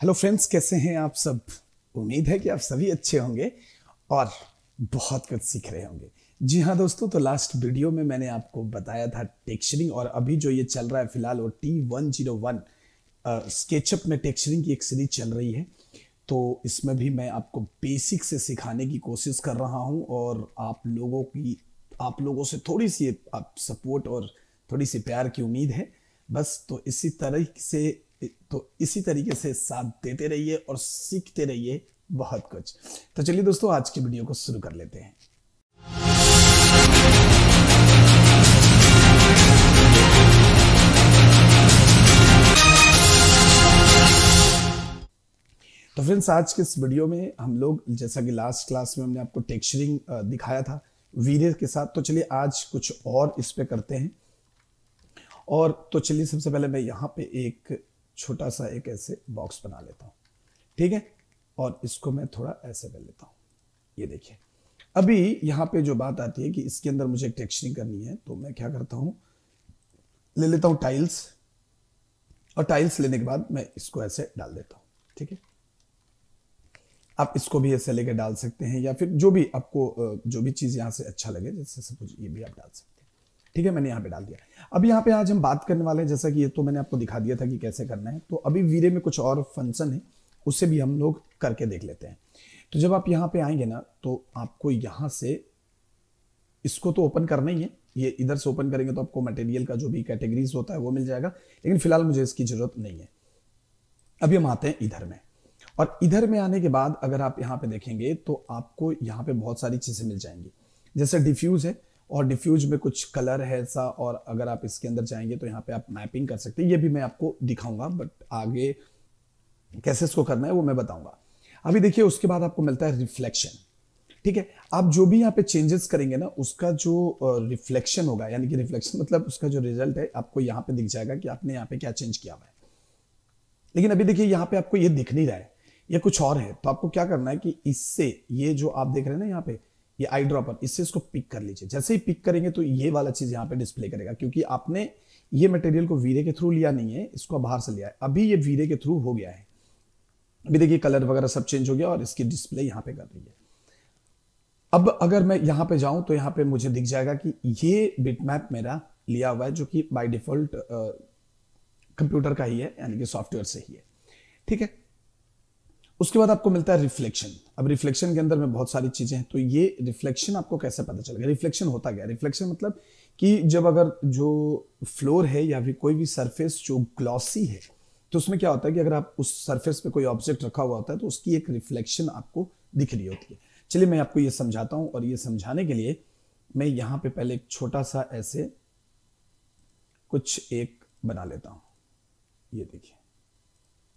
Hello friends कैसे हैं आप सब? उम्मीद है कि आप सभी अच्छे होंगे और बहुत कुछ सीख रहे होंगे। जी हाँ दोस्तों तो लास्ट वीडियो में मैंने आपको बताया था टेक्सचरिंग और अभी जो ये चल रहा है फ़िलहाल वो T one zero one SketchUp में टेक्सचरिंग की एक सीरीज़ चल रही है। तो इसमें भी मैं आपको बेसिक से सिखाने की कोशिश कर रहा हूँ और आप लोगों की, आप लोगों से थोड़ी सी आप सपोर्ट और थोड़ी सी प्यार की उम्मीद है। बस तो इसी तरह से तो इसी तरीके से साथ देते रहिए और सीखते रहिए बहुत कुछ। तो चलिए दोस्तों, आज की वीडियो को शुरू कर लेते हैं। तो फ्रेंड्स, आज के इस वीडियो में हम लोग, जैसा कि लास्ट क्लास में हमने आपको टेक्सचरिंग दिखाया था वीडियो के साथ। तो चलिए आज कुछ और इस पे करते हैं। और तो चलिए, सबसे पहले मैं यहाँ पे एक छोटा सा एक ऐसे बॉक्स बना लेता हूँ। ठीक है? और इसको मैं थोड़ा ऐसे कर लेता हूँ। ये देखिए। अभी यहाँ पे जो बात आती है कि इसके अंदर मुझे टेक्सचरिंग करनी है तो मैं क्या करता हूँ? ले लेता हूँ टाइल्स और टाइल्स लेने के बाद मैं इसको ऐसे डाल देता हूँ। ठीक है? आप इसको भी ऐसे लेके डाल सकते हैं या फिर जो भी आपको जो भी चीज़ यहाँ से अच्छा लगे, जैसे सपोज़ ये भी आप डाल सकते हैं। ठीक है, मैंने यहाँ पे डाल दिया। अब यहाँ पे आज हम बात करने वाले हैं, जैसा कि ये तो मैंने आपको दिखा दिया था कि कैसे करना है। तो अभी वीरे में कुछ और फ़ंक्शन है, उससे भी हम लोग करके देख लेते हैं। तो जब आप यहाँ पे आएँगे ना तो आपको यहाँ से इसको तो ओपन करना ही है। ये इधर से ओपन करेंगे तो आपको मटेरियल का जो भी कैटेगरीज होता है वो मिल जाएगा। लेकिन फ़िलहाल मुझे इसकी ज़रूरत नहीं है। अभी हम आते हैं इधर में। और इधर में आने के बाद अगर आप यहाँ पे देखेंगे तो आपको यहाँ पे बहुत सारी चीज़ें मिल जाएँगी। जैसे डिफ्यूज है और डिफ्यूज में कुछ कलर है ऐसा, और अगर आप इसके अंदर जाएँगे तो यहाँ पे आप मैपिंग कर सकते हैं। ये भी मैं आपको दिखाऊँगा बट आगे कैसे इसको करना है वो मैं बताऊँगा। अभी देखिए, उसके बाद आपको मिलता है रिफ्लेक्शन ठीक है? आप जो भी यहाँ पे चेंजेस करेंगे ना, उसका जो रिफ्लेक्शन होगा, यानी कि रिफ्लेक्शन मतलब उसका जो रिज़ल्ट है, आपको यहाँ पे दिख जाएगा कि आपने यहाँ पे क्या चेंज किया हुआ है। लेकिन अभी देखिए, यहाँ पे आपको ये दिख नहीं रहा है, ये कुछ और है। तो आपको क्या करना है कि इससे ये जो आप देख रहे हैं ना यहाँ पे ये आई ड्रॉपर इससे इसको पिक कर लीजिए। जैसे ही पिक करेंगे तो ये वाला चीज़ यहाँ पे डिस्प्ले करेगा, क्योंकि आपने ये मटेरियल को वीरे के थ्रू लिया नहीं है, इसको बाहर से लिया है अभी ये वीरे के थ्रू हो गया है। अभी देखिए कलर वगैरह सब चेंज हो गया और इसकी डिस्प्ले यहाँ पे कर रही है। अब अगर मैं यहाँ पे जाऊँ तो यहाँ पे मुझे दिख जाएगा कि ये बिटमैप मेरा लिया हुआ है, जो कि बाय डिफ़ॉल्ट कंप्यूटर का ही है, यानी कि सॉफ्टवेयर से ही है। ठीक है? उसके बाद आपको मिलता है रिफ्लेक्शन अब रिफ्लेक्शन के अंदर में बहुत सारी चीज़ें हैं तो ये रिफ्लेक्शन आपको कैसे पता चलेगा? रिफ्लेक्शन होता क्या रिफ्लेक्शन मतलब कि जब अगर जो फ्लोर है या फिर कोई भी सरफेस जो ग्लॉसी है तो उसमें क्या होता है कि अगर आप उस सरफेस पे कोई ऑब्जेक्ट रखा हुआ होता है तो उसकी एक रिफ्लेक्शन आपको दिख रही होती है। चलिए मैं आपको ये समझाता हूँ और ये समझाने के लिए मैं यहाँ पे पहले एक छोटा सा ऐसे कुछ एक बना लेता हूँ। ये देखिए।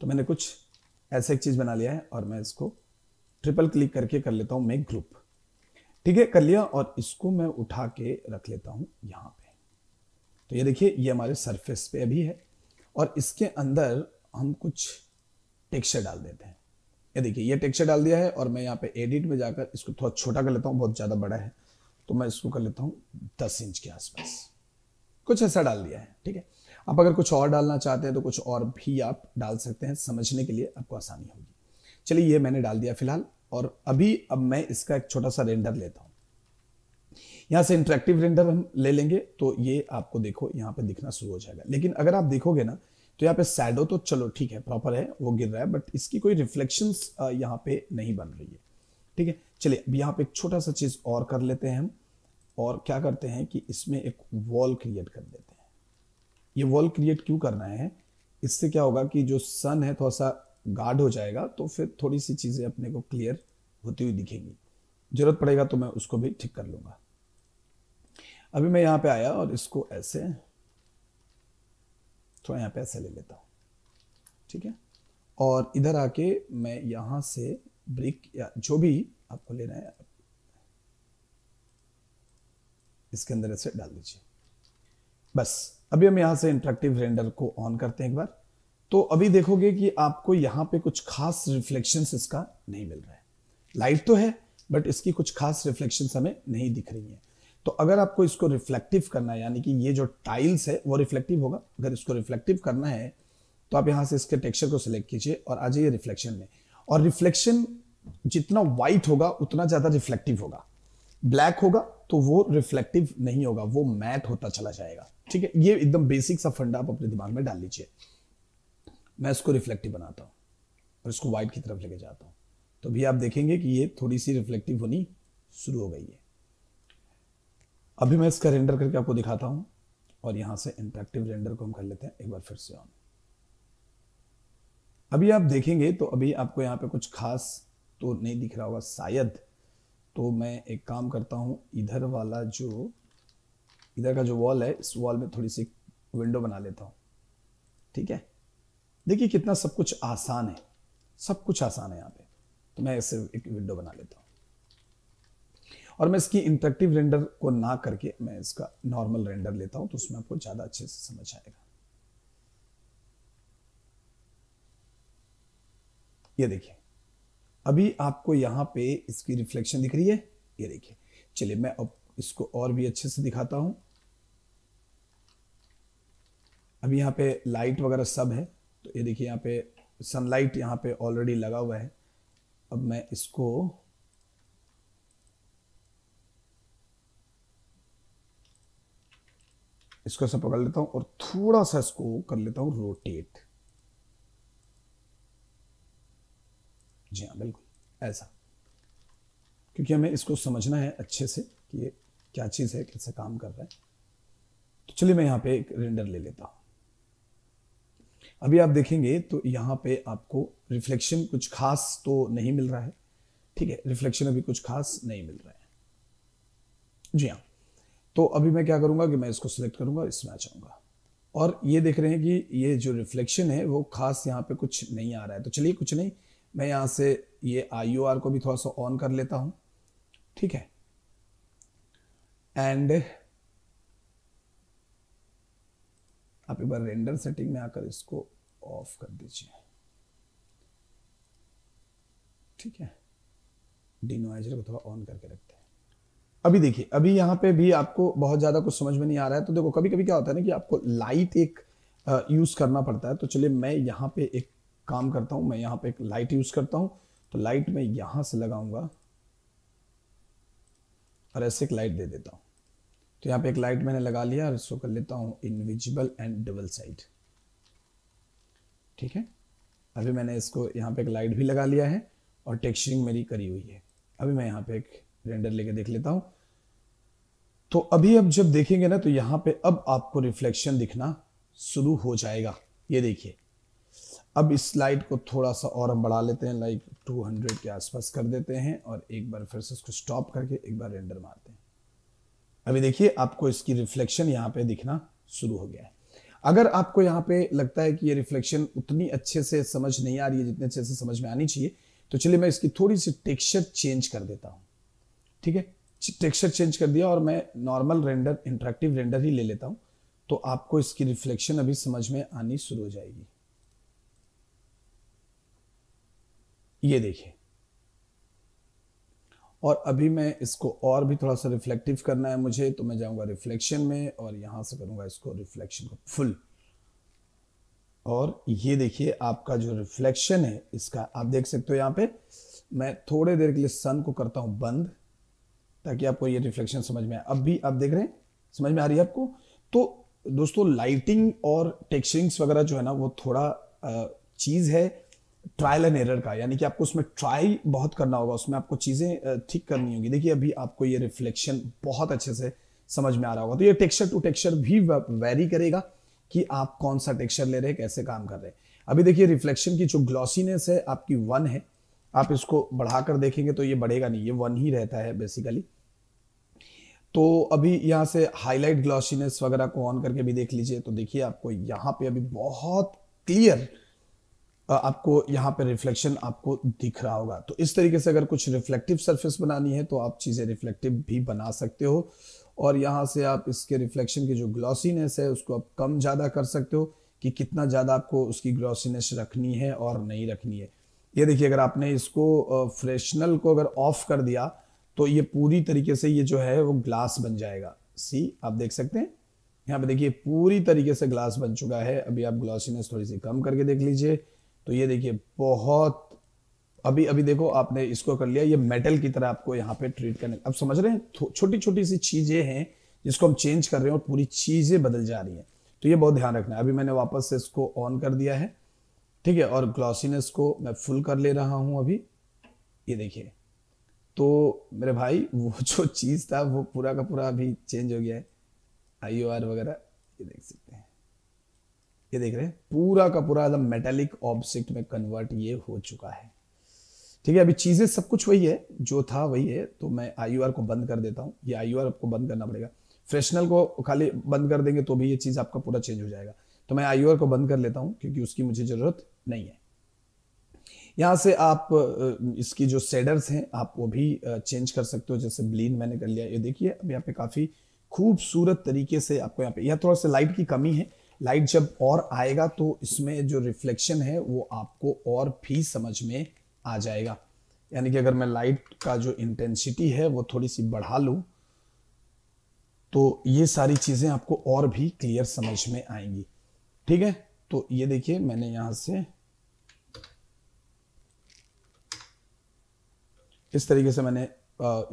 तो मैंने कुछ ऐसा एक चीज़ बना लिया है और मैं इसको ट्रिपल क्लिक करके कर लेता हूँ मैं ग्रुप ठीक है, कर लिया और इसको मैं उठा के रख लेता हूँ यहाँ पे। तो ये देखिए, ये हमारे सरफेस पे अभी है और इसके अंदर हम कुछ टेक्सचर डाल देते हैं। ये देखिए, ये टेक्सचर डाल दिया है और मैं यहाँ पे एडिट में जाकर इसको थोड़ा छोटा कर लेता हूँ, बहुत ज़्यादा बड़ा है। तो मैं इसको कर लेता हूँ दस इंच के आसपास। कुछ ऐसा डाल दिया है, ठीक है? आप अगर कुछ और डालना चाहते हैं तो कुछ और भी आप डाल सकते हैं, समझने के लिए आपको आसानी होगी। चलिए ये मैंने डाल दिया फ़िलहाल और अभी अब मैं इसका एक छोटा सा रेंडर लेता हूँ। यहाँ से इंटरेक्टिव रेंडर हम ले लेंगे तो ये आपको देखो, यहाँ पे दिखना शुरू हो जाएगा। लेकिन अगर आप देखोगे ना तो यहाँ पे सैडो तो चलो, ठीक है प्रॉपर है, वो गिर रहा है बट इसकी कोई रिफ्लेक्शन यहाँ पे नहीं बन रही है। ठीक है, चलिए अब यहाँ पे एक छोटा सा चीज़ और कर लेते हैं हम और क्या करते हैं कि इसमें एक वॉल क्रिएट कर देते हैं। ये वॉल क्रिएट क्यों करना है? इससे क्या होगा कि जो सन है थोड़ा सा गार्ड हो जाएगा तो फिर थोड़ी सी चीज़ें अपने को क्लियर होती हुई दिखेंगी। ज़रूरत पड़ेगा तो मैं उसको भी ठीक कर लूँगा। अभी मैं यहाँ पे आया और इसको ऐसे, थोड़ा यहाँ पे ऐसे ले लेता हूँ। ठीक है? और इधर आके मैं यहाँ से ब्रिक या जो भी आपको लेना है, इसके अंदर ऐसे डाल दीजिए। बस। अभी हम यहाँ से इंट्रैक्टिव रेंडर को ऑन करते हैं एक बार। तो अभी देखोगे कि आपको यहाँ पे कुछ खास रिफ्लेक्शन इसका नहीं मिल रहा है। लाइट तो है बट इसकी कुछ खास रिफ्लेक्शन हमें नहीं दिख रही है। तो अगर आपको इसको रिफ्लेक्टिव करना है, यानी कि ये जो टाइल्स है, वो रिफ्लेक्टिव होगा। अगर इसको रिफ्लेक्टिव करना है तो आप यहाँ से इसके टेक्सचर को सिलेक्ट कीजिए और आ जाइए रिफ्लेक्शन में। और रिफ्लेक्शन जितना वाइट होगा, उतना ज़्यादा रिफ्लेक्टिव होगा। ब्लैक होगा तो वो रिफ्लेक्टिव नहीं होगा, वो मैट होता चला जाएगा। ठीक है? ये एकदम बेसिक सा फंडा आप अपने दिमाग में डाल लीजिए। मैं इसको रिफ्लेक्टिव बनाता हूँ और इसको व्हाइट की तरफ़ लेके जाता हूँ। तो भी आप देखेंगे कि ये थोड़ी सी रिफ्लेक्टिव होनी शुरू हो गई है। अभी मैं इसका रेंडर करके आपको दिखाता हूँ और यहाँ से इंटरेक्टिव रेंडर को हम कर लेते हैं एक बार फिर से ऑन अभी आप देखेंगे तो अभी आपको यहाँ पे कुछ खास तो नहीं दिख रहा होगा, शायद। तो मैं एक काम करता हूँ, इधर वाला जो इधर का जो वॉल है, इस वॉल में थोड़ी सी विंडो बना लेता हूँ। ठीक है? देखिए कितना सब कुछ आसान है। सब कुछ आसान है यहाँ पे। तो मैं ऐसे एक विंडो बना लेता हूँ। और मैं इसकी इंटरेक्टिव रेंडर को ना करके मैं इसका नॉर्मल रेंडर लेता हूँ तो उसमें आपको ज़्यादा अच्छे से समझ आएगा। ये देखिए। अभी आपको यहाँ पे इसकी रिफ्लेक्शन दिख रही है। ये देखिए। चलिए मैं अब इसको और भी अच्छे से दिखाता हूँ। अभी यहाँ पे लाइट वगैरह सब है तो ये देखिए यहाँ पे सनलाइट यहाँ पे ऑलरेडी लगा हुआ है। अब मैं इसको इसको ऐसा पकड़ लेता हूँ और थोड़ा सा इसको कर लेता हूँ रोटेट जी हाँ बिल्कुल, ऐसा। क्योंकि हमें इसको समझना है अच्छे से कि ये क्या चीज़ है कैसे काम कर रहा है। तो चलिए मैं यहाँ पे एक रेंडर ले लेता हूँ। अभी आप देखेंगे तो यहाँ पे आपको रिफ्लेक्शन कुछ खास तो नहीं मिल रहा है। ठीक है रिफ्लेक्शन अभी कुछ खास नहीं मिल रहा है। जी हाँ तो अभी मैं क्या करूँगा कि मैं इसको सिलेक्ट करूँगा, इसमें आ जाऊँगा। और ये देख रहे हैं कि ये जो रिफ्लेक्शन है वो खास यहाँ पे कुछ नहीं आ रहा है। तो चलिए कुछ नहीं, मैं यहाँ से ये आई को भी थोड़ा सा ऑन कर लेता हूँ। ठीक है एंड आप एक बार रेंडर सेटिंग में आकर इसको ऑफ़ कर दीजिए। ठीक है? डिनोइजर को थोड़ा ऑन करके रखते हैं। अभी देखिए, अभी यहाँ पे भी आपको बहुत ज़्यादा कुछ समझ में नहीं आ रहा है। तो देखो कभी कभी क्या होता है ना कि आपको लाइट एक यूज़ करना पड़ता है। तो चलिए, मैं यहाँ पे एक काम करता हूँ। मैं यहाँ पे एक लाइट यूज़ करता हूँ। तो लाइट मैं यहाँ से लगाऊँगा और ऐसे एक लाइट दे देता हूँ। तो यहाँ पे एक लाइट मैंने लगा लिया और इसको कर लेता हूँ इनविजिबल एंड डबल साइड ठीक है? अभी मैंने इसको यहाँ पे एक लाइट भी लगा लिया है और टेक्सचरिंग मेरी करी हुई है। अभी मैं यहाँ पे एक रेंडर लेके देख लेता हूँ। तो अभी अब जब देखेंगे ना तो यहाँ पे अब आपको रिफ्लेक्शन दिखना शुरू हो जाएगा। ये देखिए। अब इस लाइट को थोड़ा सा और हम बढ़ा लेते हैं लाइक 200 के आसपास कर देते हैं और एक बार फिर से इसको स्टॉप करके एक बार रेंडर मारते हैं। अभी देखिए, आपको इसकी रिफ्लेक्शन यहाँ पे दिखना शुरू हो गया है। अगर आपको यहाँ पे लगता है कि ये रिफ्लेक्शन उतनी अच्छे से समझ नहीं आ रही है, जितने अच्छे से समझ में आनी चाहिए तो चलिए मैं इसकी थोड़ी सी टेक्सचर चेंज कर देता हूँ। ठीक है? टेक्सचर चेंज कर दिया और मैं नॉर्मल रेंडर इंटरेक्टिव रेंडर ही ले लेता हूँ तो आपको इसकी रिफ्लेक्शन अभी समझ में आनी शुरू हो जाएगी। ये देखिए और अभी मैं इसको और भी थोड़ा सा रिफ्लेक्टिव करना है मुझे तो मैं जाऊँगा रिफ्लेक्शन में और यहाँ से करूँगा इसको रिफ्लेक्शन को फुल और ये देखिए, आपका जो रिफ्लेक्शन है, इसका आप देख सकते हो यहाँ पे, मैं थोड़े देर के लिए सन को करता हूँ बंद, ताकि आपको ये रिफ्लेक्शन समझ में आए। अब भी आप देख रहे हैं, समझ में आ रही है आपको? तो दोस्तों लाइटिंग और टेक्सचरिंग्स वगैरह जो है ना, वो थोड़ा चीज़ है ट्रायल एंड एरर का, यानी कि आपको उसमें ट्राई बहुत करना होगा, उसमें आपको चीज़ें ठीक करनी होगी। देखिए, अभी आपको ये रिफ्लेक्शन बहुत अच्छे से समझ में आ रहा होगा। तो ये टेक्सचर टू टेक्सचर भी वेरी करेगा कि आप कौन सा टेक्सचर ले रहे हैं, कैसे काम कर रहे हैं। अभी देखिए रिफ्लेक्शन की जो ग्लॉसीनेस है, आपकी वन है। आप इसको बढ़ाकर देखेंगे तो ये बढ़ेगा नहीं, ये वन ही रहता है बेसिकली तो अभी यहाँ से हाईलाइट ग्लॉसीनेस वगैरह को ऑन करके भी देख लीजिए। तो देखिए, आपको यहाँ पे अभी बहुत क्लियर आपको यहाँ पे रिफ्लेक्शन आपको दिख रहा होगा। तो इस तरीके से अगर कुछ रिफ्लेक्टिव सरफेस बनानी है तो आप चीज़ें रिफ्लेक्टिव भी बना सकते हो। और यहाँ से आप इसके रिफ्लेक्शन की जो ग्लॉसीनेस है, उसको आप कम ज़्यादा कर सकते हो कि कितना ज़्यादा आपको उसकी ग्लॉसीनेस रखनी है और नहीं रखनी है। ये देखिए, अगर आपने इसको फ्रेशनल को अगर ऑफ़ कर दिया तो ये पूरी तरीके से ये जो है, वो ग्लास बन जाएगा। सी आप देख सकते हैं? यहाँ पे देखिए, पूरी तरीके से ग्लास बन चुका है। अभी आप ग्लॉसीनेस थोड़ी सी कम करके देख लीजिए। तो ये देखिए, बहुत, अभी अभी देखो आपने इसको कर लिया, ये मेटल की तरह आपको यहाँ पे ट्रीट करने, अब समझ रहे हैं छोटी छोटी सी चीज़ें हैं जिसको हम चेंज कर रहे हैं और पूरी चीज़ें बदल जा रही हैं। तो ये बहुत ध्यान रखना है। अभी मैंने वापस से इसको ऑन कर दिया है, ठीक है, और ग्लॉसीनेस को मैं फुल कर ले रहा हूँ अभी। ये देखिए तो मेरे भाई, वो जो चीज़ था, वो पूरा का पूरा अभी चेंज हो गया है। आई वगैरह, ये देख सकते हैं। ये देख रहे हैं, पूरा का पूरा एकदम मेटेलिक ऑब्जेक्ट में कन्वर्ट ये हो चुका है। ठीक है, अभी चीज़ें सब कुछ वही है, जो था वही है तो मैं आई को बंद कर देता हूँ। ये आई आपको बंद करना पड़ेगा। फ्रेशनल को खाली बंद कर देंगे तो भी ये चीज़ आपका पूरा चेंज हो जाएगा। तो मैं आई को बंद कर लेता हूँ, क्योंकि उसकी मुझे ज़रूरत नहीं है। यहाँ से आप इसकी जो सेडर्स हैं, आप वो भी चेंज कर सकते हो, जैसे ब्लीन मैंने कर लिया। ये देखिए, अब यहाँ पे काफ़ी खूबसूरत तरीके से आपको यहाँ पे, यह थोड़ा सा लाइट की कमी है लाइट जब और आएगा तो इसमें जो रिफ्लेक्शन है वो आपको और भी समझ में आ जाएगा। यानी कि अगर मैं लाइट का जो इंटेंसिटी है वो थोड़ी सी बढ़ा लूँ तो ये सारी चीज़ें आपको और भी क्लियर समझ में आएँगी। ठीक है? तो ये देखिए, मैंने यहाँ से इस तरीके से मैंने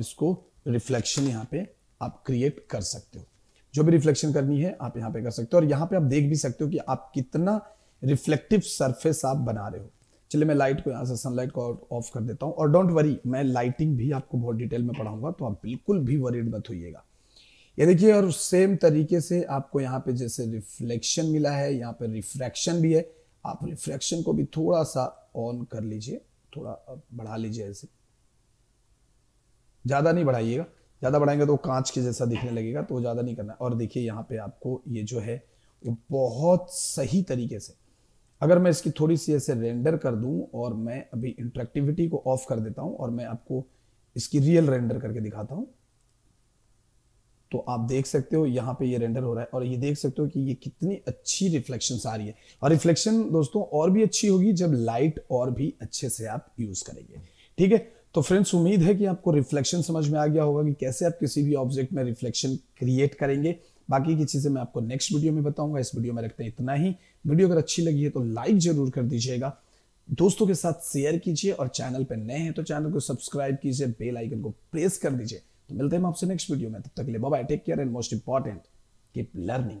इसको रिफ्लेक्शन यहाँ पे आप क्रिएट कर सकते हो। जो भी रिफ्लेक्शन करनी है, आप यहाँ पे कर सकते हो। और यहाँ पे आप देख भी सकते हो कि आप कितना रिफ्लेक्टिव सरफेस आप बना रहे हो। चलिए मैं लाइट को यहाँ से सनलाइट को ऑफ़ कर देता हूँ। और डोंट वरी मैं लाइटिंग भी आपको बहुत डिटेल में पढ़ाऊँगा तो आप बिल्कुल भी वरीड मत होइएगा। ये देखिए, और सेम तरीके से आपको यहाँ पे जैसे रिफ्लेक्शन मिला है, यहाँ पे रिफ्रैक्शन भी है। आप रिफ्रैक्शन को भी थोड़ा सा ऑन कर लीजिए, थोड़ा बढ़ा लीजिए ऐसे। ज़्यादा नहीं बढ़ाइएगा। ज़्यादा बढ़ाएँगे तो कांच के जैसा दिखने लगेगा तो ज़्यादा नहीं करना। और देखिए, यहाँ पे आपको ये जो है, वो बहुत सही तरीके से, अगर मैं इसकी थोड़ी सी ऐसे रेंडर कर दूँ और मैं अभी इंट्रैक्टिविटी को ऑफ़ कर देता हूँ और मैं आपको इसकी रियल रेंडर करके दिखाता हूँ तो आप देख सकते हो यहाँ पे ये रेंडर हो रहा है। और ये देख सकते हो कि ये कितनी अच्छी रिफ्लेक्शन आ रही है। और रिफ्लेक्शन दोस्तों और भी अच्छी होगी जब लाइट और भी अच्छे से आप यूज़ करेंगे। ठीक है? तो फ्रेंड्स उम्मीद है कि आपको रिफ्लेक्शन समझ में आ गया होगा कि कैसे आप किसी भी ऑब्जेक्ट में रिफ्लेक्शन क्रिएट करेंगे। बाकी की चीज़ें मैं आपको नेक्स्ट वीडियो में बताऊँगा। इस वीडियो में रखते हैं इतना ही। वीडियो अगर अच्छी लगी है तो लाइक ज़रूर कर दीजिएगा। दोस्तों के साथ शेयर कीजिए और चैनल पर नए हैं तो चैनल को सब्सक्राइब कीजिए बेल आइकन को प्रेस कर दीजिए। तो मिलते हैं आपसे नेक्स्ट वीडियो में। तब तक के लिए bye take care and most important keep learning